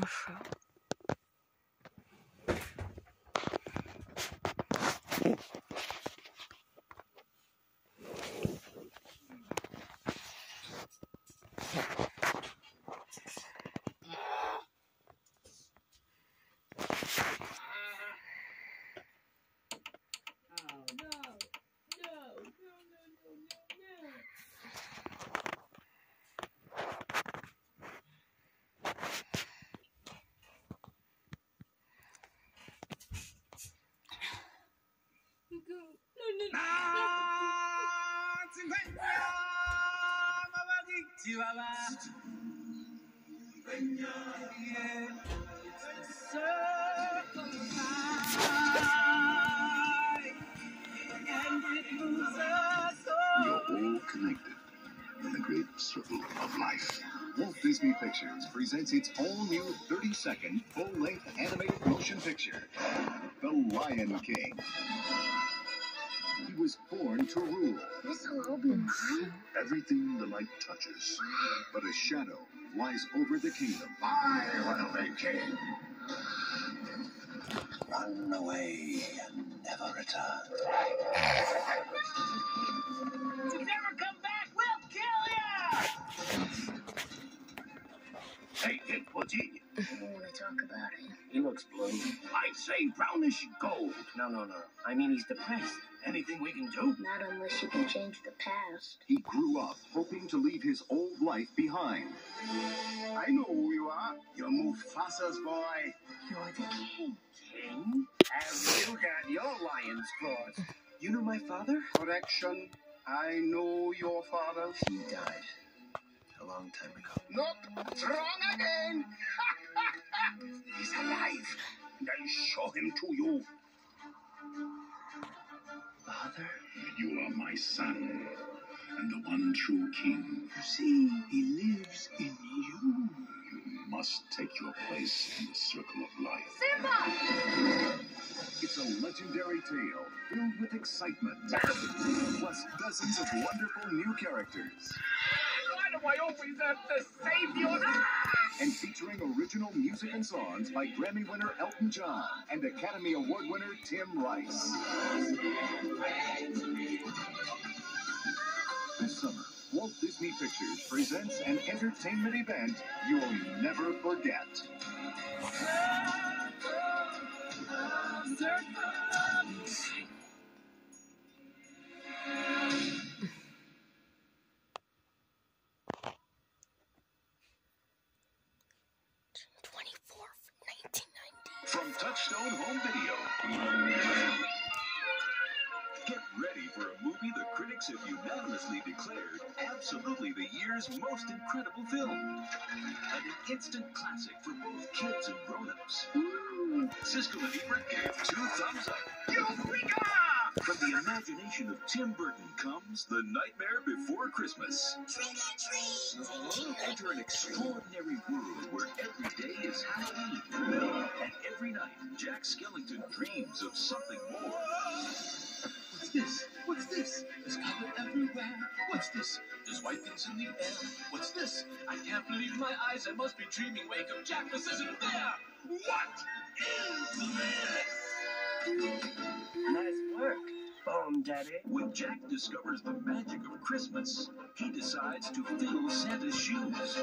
Muszę. Chihuahua. You're all connected in the great circle of life. Walt Disney Pictures presents its all-new 30-second full-length animated motion picture, The Lion King. He was born to rule This'll all be oh, mine. everything the light touches. But a shadow lies over the kingdom. I will be king. Run away and never return. If you never come back, we'll kill you! Hey, Kid Pudgy. I don't want to talk about it. He looks blue. I'd say brownish gold. No, no, no. I mean, he's depressed. Anything we can do? Not unless you can change the past. He grew up hoping to leave his old life behind. I know who you are. You're Mufasa's boy. You're the king. King? Have you got your lion's claws? You know my father? Correction. I know your father. He died a long time ago. Nope. It's wrong again. He's alive. And I'll show him to you. Father? You are my son, and the one true king. You see, he lives in you. You must take your place in the circle of life. Simba! It's a legendary tale filled with excitement, plus dozens of wonderful new characters, Why do I always have to save you? And featuring original music and songs by Grammy winner Elton John and Academy Award winner Tim Rice. This summer, Walt Disney Pictures presents an entertainment event you'll never forget. From Touchstone Home Video. Get ready for a movie the critics have unanimously declared absolutely the year's most incredible film. And an instant classic for both kids and grown-ups. Siskel and Ebert gave two thumbs up. Eureka! From the imagination of Tim Burton comes The Nightmare Before Christmas. Trick or treat! Enter an extraordinary world where every day is Halloween. And every night, Jack Skellington dreams of something more. What's this? What's this? There's color everywhere. What's this? There's white things in the air. What's this? I can't believe my eyes. I must be dreaming. Wake up, Jack. This isn't there. What is this? Nice work, Bone Daddy. When Jack discovers the magic of Christmas, he decides to fill Santa's shoes.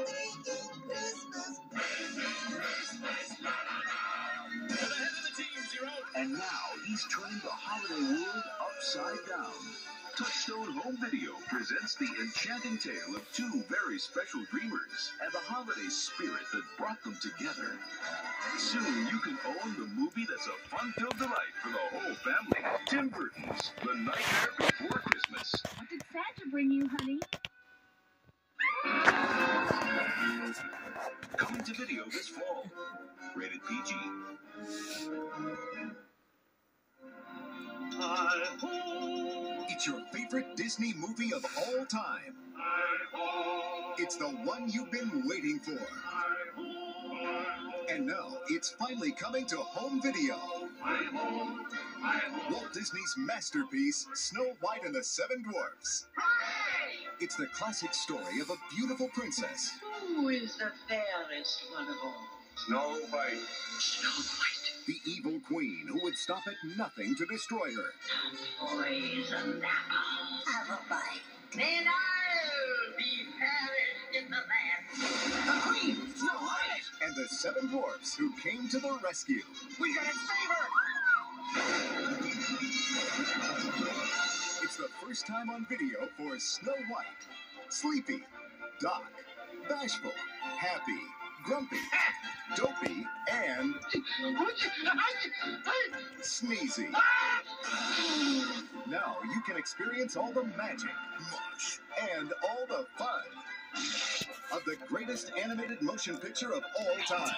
And now he's turning the holiday world upside down. Touchstone Home Video presents the enchanting tale of two very special dreamers and the holiday spirit that brought them together. Soon you can own the movie that's a fun-filled delight for the whole family. Tim Burton's The Nightmare Before Christmas. What did Santa bring you, honey? Coming to video this fall. Rated PG. It's your favorite Disney movie of all time. It's the one you've been waiting for. And now it's finally coming to home video. Walt Disney's masterpiece, Snow White and the Seven Dwarfs. It's the classic story of a beautiful princess Who is the fairest one of all? Snow White. Snow White. The evil queen who would stop at nothing to destroy her. Poison apple. Then I'll be perished in the land. The Queen, Snow White. And the seven dwarfs who came to the rescue. We gotta save her! It's the first time on video for Snow White. Sleepy, Doc, Bashful, Happy, Grumpy, Dopey, and Sneezy. Now you can experience all the magic, mush, and all the fun of the greatest animated motion picture of all time.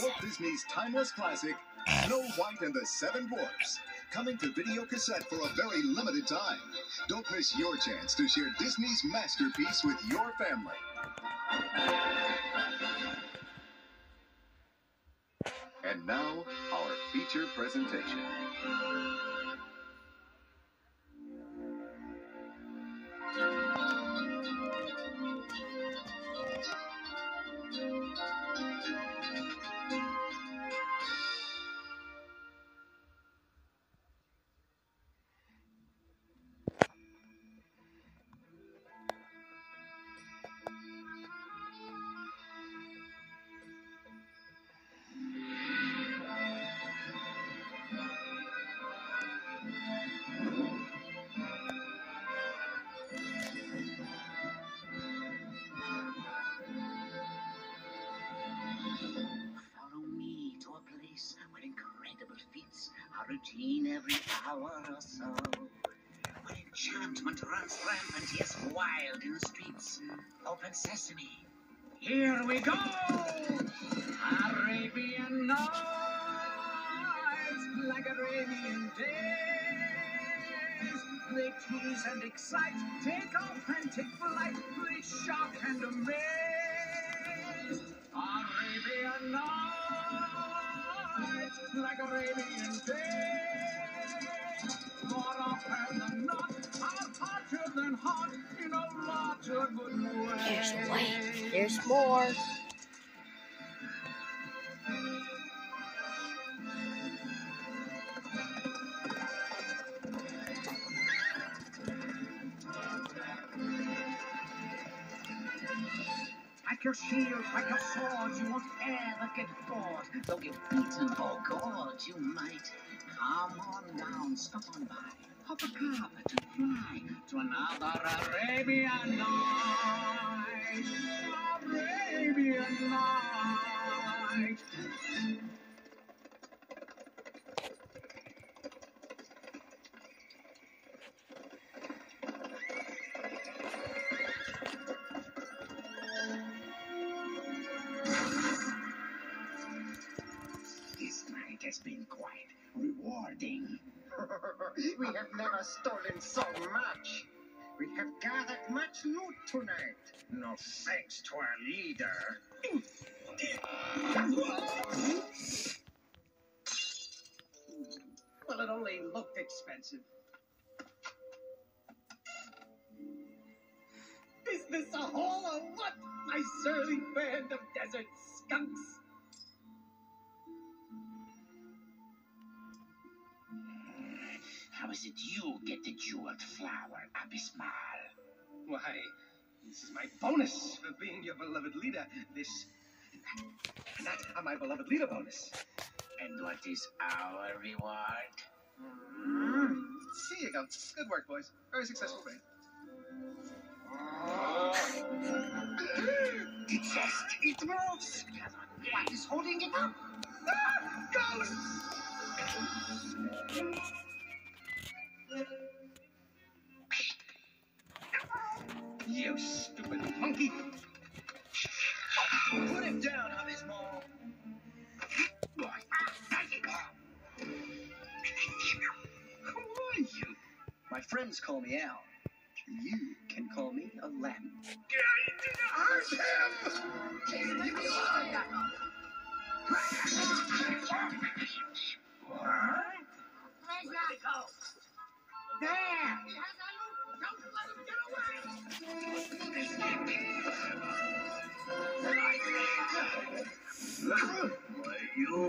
Walt Disney's timeless classic, Snow White and the Seven Dwarfs. Coming to video cassette for a very limited time. Don't miss your chance to share Disney's masterpiece with your family. And now, our feature presentation. Routine every hour or so. When enchantment runs rampant, yes, wild in the streets. Open sesame. Here we go! Arabian Nights, like Arabian days. They tease and excite, take off and flight. They shock and amaze. Arabian Nights, like Arabian days. More often than not, are hotter than hot in a lot of good wait. There's more. Shield, pack your sword, you won't ever get bored. Though get beaten or oh gored, you might. Come on down, stop on by. Hop a cab to fly to another Arabian night. Arabian night. Has been quite rewarding. we have never stolen so much. We have gathered much loot tonight. No thanks to our leader. Well, it only looked expensive. Is this a haul or what, my surly band of desert skunks? Is it you get the jeweled flower, Abis Mal? Why, this is my bonus for being your beloved leader. This. and That are my beloved leader bonus. And what is our reward? See you go. Good work, boys. Very successful raid. The chest, it moves! What is holding it up? Ah! Ghosts! You stupid monkey! Oh, put him down, Abis Mal! Who are you? My friends call me Al. You can call me a lamb. Hurt him! Where's that go? Why, you.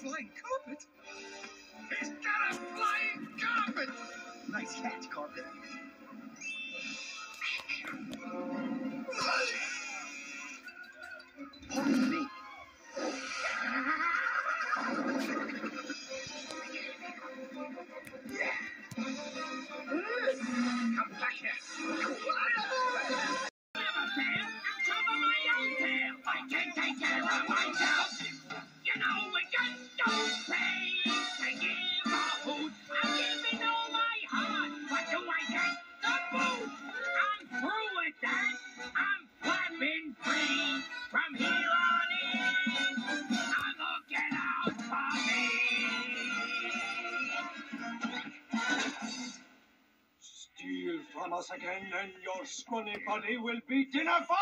Flying carpet? He's got a flying carpet! Nice catch, carpet. Pardon me. Come back here. Steal from us again, and your scrawny body will be dinner for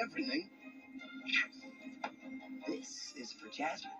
everything. This is for Jasmine.